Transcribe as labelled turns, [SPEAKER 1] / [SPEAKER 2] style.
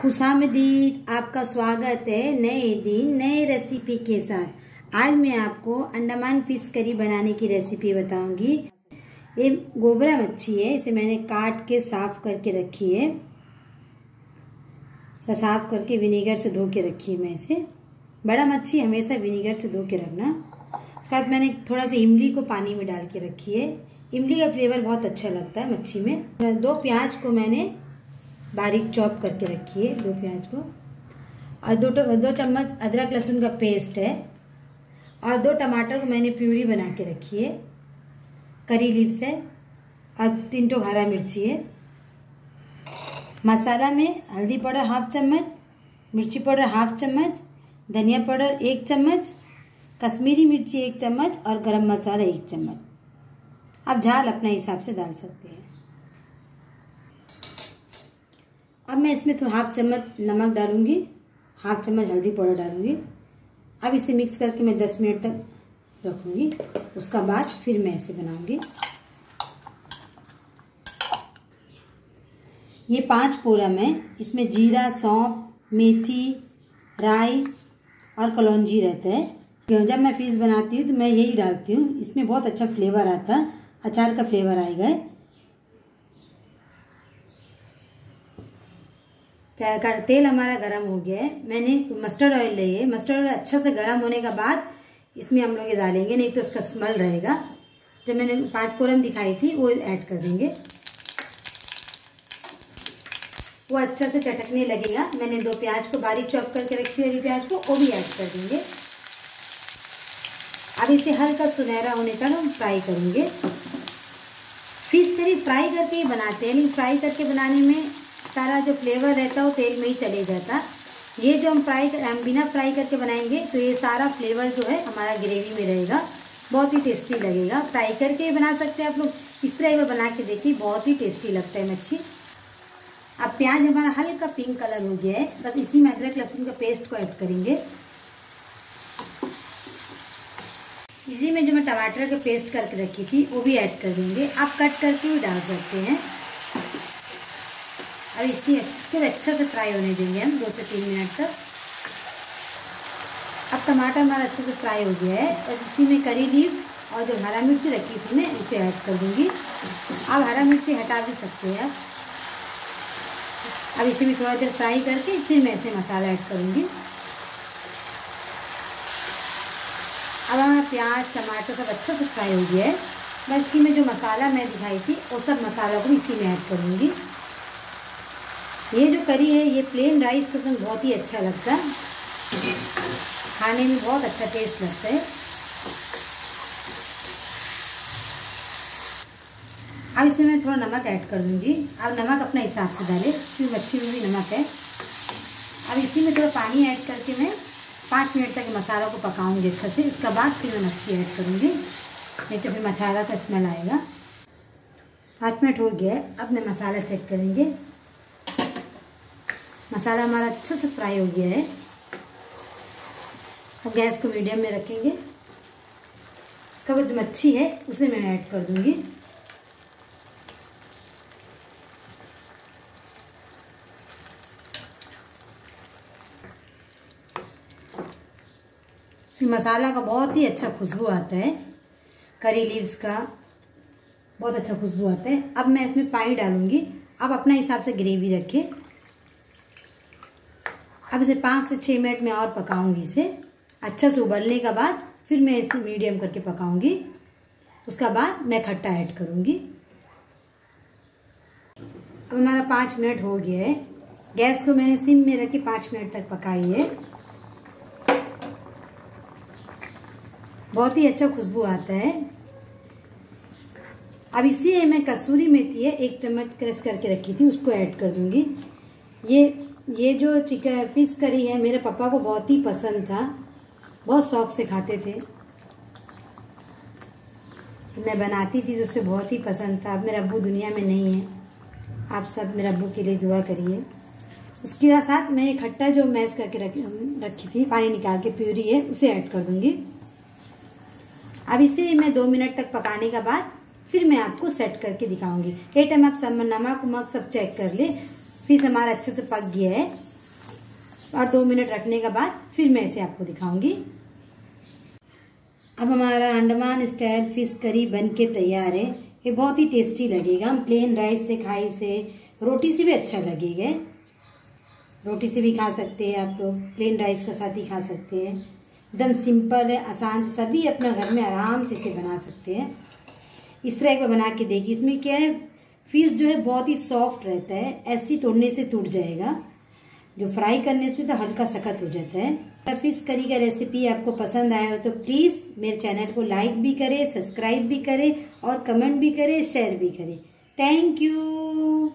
[SPEAKER 1] खुशामदीद, आपका स्वागत है नए दिन, नए रेसिपी के साथ। आज मैं आपको अंडमान फ़िश करी बनाने की रेसिपी बताऊँगी। ये गोबरा मच्छी है, इसे मैंने काट के साफ़ करके रखी है। साफ़ करके विनेगर से धो के रखी है मैं इसे। बड़ा मच्छी हमेशा विनेगर से धो के रखना। उसके बाद मैंने थोड़ा सा इमली को पानी में डाल के रखी है। इमली का फ्लेवर बहुत अच्छा लगता है मच्छी में। दो प्याज को मैंने बारीक चॉप करके रखी है दो प्याज को। और दो दो चम्मच अदरक लहसुन का पेस्ट है। और दो टमाटर को मैंने प्यूरी बना के रखी है। करी लीव्स है। और तीन टो हरा मिर्ची है। मसाला में हल्दी पाउडर हाफ़ चम्मच, मिर्ची पाउडर हाफ़ चम्मच, धनिया पाउडर एक चम्मच, कश्मीरी मिर्ची एक चम्मच और गरम मसाला एक चम्मच। आप झाल अपने हिसाब से डाल सकते हैं। अब मैं इसमें थोड़ा हाफ़ चम्मच नमक डालूँगी हाफ़ चम्मच हल्दी पाउडर डालूँगी। अब इसे मिक्स करके मैं दस मिनट तक रखूँगी। उसका बाद फिर मैं इसे बनाऊँगी। ये पाँच पोरा में, इसमें जीरा, सौंप, मेथी, राई और कलौंजी रहता है। जब मैं फ़ीस बनाती हूँ तो मैं यही डालती हूँ। इसमें बहुत अच्छा फ्लेवर आता है अचार का फ्लेवर आएगा। तेल हमारा गर्म हो गया है। मैंने मस्टर्ड ऑयल लिए मस्टर्ड ऑयल अच्छा से गर्म होने के बाद इसमें हम लोग ये डालेंगे, नहीं तो उसका स्मेल रहेगा। जो मैंने पाँच पोरम दिखाई थी, वो ऐड कर देंगे। वो अच्छा से चटकने लगेगा। मैंने दो प्याज को बारीक चॉप करके रखी हुई प्याज को, वो भी ऐड कर देंगे। अब इसे हल्का सुनहरा होने तक हम फ्राई करेंगे। फ़िश करी फ्राई करके ही बनाते हैं, लेकिन फ्राई करके बनाने में सारा जो फ्लेवर रहता है वो तेल में ही चले जाता ये जो हम फ्राई कर, हम बिना फ्राई करके बनाएँगे तो ये सारा फ्लेवर जो है हमारा ग्रेवी में रहेगा। बहुत ही टेस्टी लगेगा। फ्राई करके ही बना सकते हैं आप लोग। इस तरह एक बना के देखिए बहुत ही टेस्टी लगता है मच्छी। अब प्याज हमारा हल्का पिंक कलर हो गया है। बस इसी में अदरक लहसुन का पेस्ट को ऐड करेंगे। इसी में जो मैं टमाटर का पेस्ट करके रखी थी वो भी ऐड कर देंगे। आप कट करके भी डाल सकते हैं। अब इसी इसको अच्छे से फ्राई होने देंगे हम, दो से तीन मिनट तक। अब टमाटर हमारा अच्छे से फ्राई हो गया है। बस इसी में करी लीव और जो हरा मिर्ची रखी थी मैं, उसे ऐड कर दूँगी। आप हरा मिर्ची हटा भी सकते हैं अब इसे भी थोड़ा देर फ्राई करके फिर मैं इसे मसाला ऐड करूँगी। अब हमारा प्याज, टमाटर सब अच्छे से फ्राई हो गया है। बस इसी में जो मसाला मैं दिखाई थी, वो सब मसाला को इसी में ऐड करूँगी। ये जो करी है, ये प्लेन राइस के संग बहुत ही अच्छा लगता है। खाने में बहुत अच्छा टेस्ट लगता है। अब इसमें मैं थोड़ा नमक ऐड कर दूँगी। अब नमक अपने हिसाब से डालें, क्योंकि मच्छी में भी नमक है। अब इसी में थोड़ा पानी ऐड करके मैं पाँच मिनट तक मसाला को पकाऊँगी अच्छा से। उसके बाद फिर मैं मच्छी ऐड करूँगी। नहीं तो फिर मसाला का स्मेल आएगा। पाँच मिनट हो गया अब मैं मसाला चेक करेंगे। मसाला हमारा अच्छे से फ्राई हो गया है। अब गैस को मीडियम में रखेंगे। इसका बाद मच्छी है, उसे मैं ऐड कर दूँगी। इसमें मसाला का बहुत ही अच्छा खुशबू आता है। करी लीव्स का बहुत अच्छा खुशबू आता है। अब मैं इसमें पानी डालूँगी। अब अपना हिसाब से ग्रेवी रखें। अब इसे पाँच से छः मिनट में और पकाऊँगी इसे। अच्छा से उबलने के बाद फिर मैं इसे मीडियम करके पकाऊँगी। उसका बाद मैं खट्टा ऐड करूँगी। अब हमारा पाँच मिनट हो गया है। गैस को मैंने सिम में रख के पाँच मिनट तक पकाई है। बहुत ही अच्छा खुशबू आता है। अब इसी मैं कसूरी मेथी है, एक चम्मच क्रश करके रखी थी, उसको ऐड कर दूँगी। ये ये जो चिकन फ़िश करी है, मेरे पापा को बहुत ही पसंद था। बहुत शौक से खाते थे। मैं बनाती थी तो उसे बहुत ही पसंद था। अब मेरा अबू दुनिया में नहीं है। आप सब मेरे अबू के लिए दुआ करिए। उसके साथ मैं खट्टा जो मैश करके रखी थी, पानी निकाल के प्यूरी है, उसे ऐड कर दूँगी। अब इसे मैं दो मिनट तक पकाने के बाद फिर मैं आपको सेट करके दिखाऊँगी। ये टाइम आप सब नमक उमक सब चेक कर ले फ़िश हमारा अच्छे से पक गया है। और दो मिनट रखने के बाद फिर मैं इसे आपको दिखाऊँगी। अब हमारा अंडमान स्टाइल फ़िश करी बन के तैयार है। ये बहुत ही टेस्टी लगेगा। हम प्लेन राइस से खाई से रोटी से भी अच्छा लगेगा। रोटी से भी खा सकते हैं आप लोग। प्लेन राइस के साथ ही खा सकते हैं। एकदम सिंपल है, आसान से सभी अपना घर में आराम से इसे बना सकते हैं। इस तरह का बना के देखिए, इसमें क्या है? फ़िश जो है बहुत ही सॉफ्ट रहता है, ऐसी तोड़ने से टूट जाएगा। जो फ्राई करने से तो हल्का सख्त हो जाता है। फ़िश करी का रेसिपी आपको पसंद आया हो तो प्लीज़ मेरे चैनल को लाइक भी करें सब्सक्राइब भी करें और कमेंट भी करें शेयर भी करें। Thank you